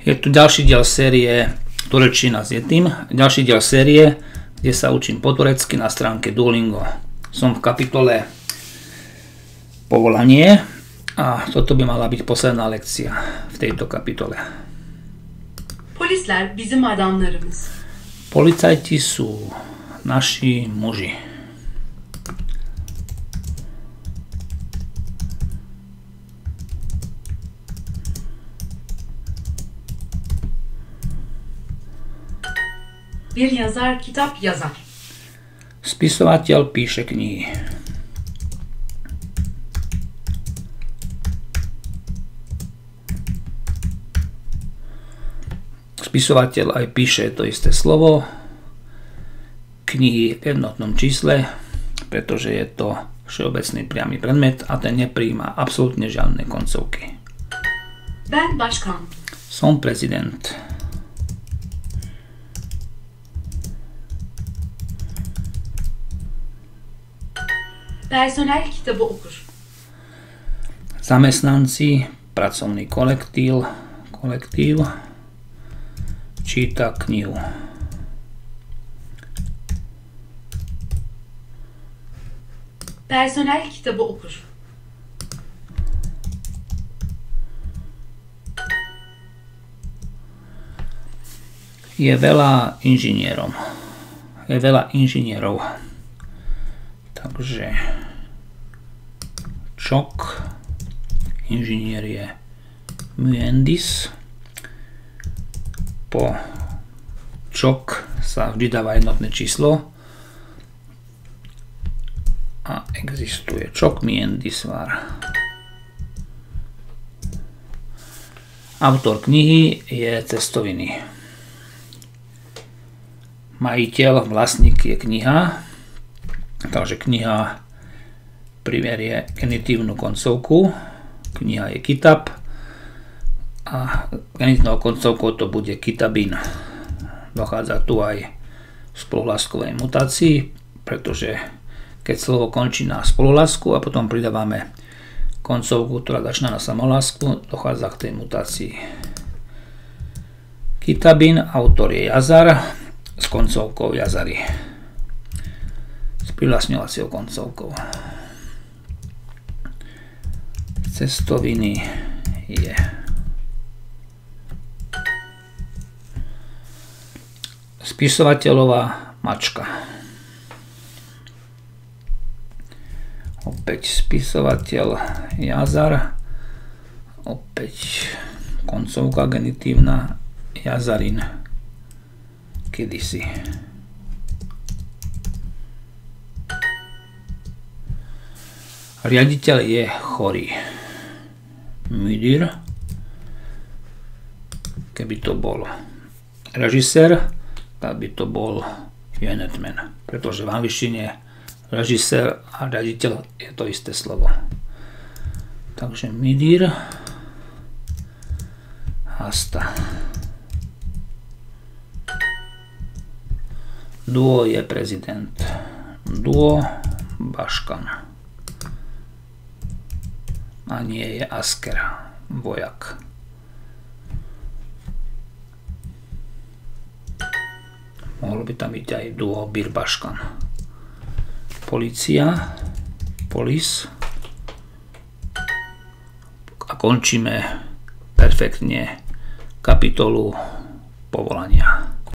Je tu ďalší diel série Turečina s Jetým. Ďalší diel série, kde sa učím po turecky na stránke Duolingo. Som v kapitole Povolanie a toto by mala byť posledná lekcia v tejto kapitole. Polisler bizim adamlarımız. Policajti sú naši muži. Bir yazar kitap yazar. Spisovateľ píše knihy. Spisovateľ aj píše to isté slovo, knihy v jednotnom čísle, pretože je to všeobecný priamy predmet a ten nepríjma absolútne žiadne koncovky. Ben başkan. Som prezident. Personel kitabı okur. Zamestnanci, pracovný kolektív, kolektív číta knihu. Personel kitabı okur. Je veľa inžinierov. Je veľa inžinierov. Takže čok, inžinier je. Po čok sa vždy dáva jednotné číslo a existuje čok Miendisvar. Autor knihy je cestoviny. Majiteľ, vlastník je kniha, takže kniha priverie genitívnu koncovku, kniha je kitab a genitívnou koncovkou to bude kitabin. Dochádza tu aj spoluhláskovej mutácii, pretože keď slovo končí na spoluhlásku a potom pridávame koncovku, ktorá začína na samohlásku, dochádza k tej mutácii. Kitabin, autor je Jazar, s koncovkou jazary. S privlastňovacou koncovkou. Cestoviny je spisovateľová mačka. Opäť spisovateľ Jazar. Opäť koncovka genitívna Jazarin kedysi. Riaditeľ je chorý. Müdir, keby to bol režisér, tak by to bol Jenetman. Pretože v angličtine režisér a riaditeľ je to isté slovo. Takže Midir Hasta. Duo je prezident. Duo Baškan. A nie je Asker, vojak. Mohlo by tam byť aj duo Birbaškan. Polícia, polis. A končíme perfektne kapitolu povolania.